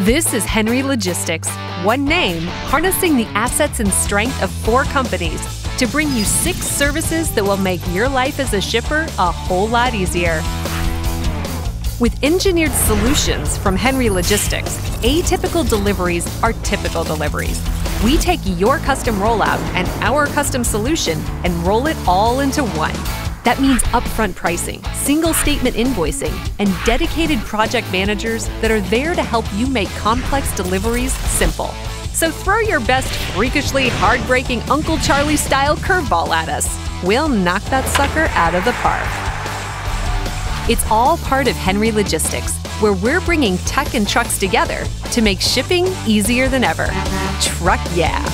This is HNRY Logistics, one name harnessing the assets and strength of four companies to bring you six services that will make your life as a shipper a whole lot easier. With engineered solutions from HNRY Logistics, atypical deliveries are typical deliveries. We take your custom rollout and our custom solution and roll it all into one. That means upfront pricing, single statement invoicing, and dedicated project managers that are there to help you make complex deliveries simple. So throw your best freakishly hard-breaking Uncle Charlie style curveball at us. We'll knock that sucker out of the park. It's all part of HNRY Logistics, where we're bringing tech and trucks together to make shipping easier than ever. Truck yeah!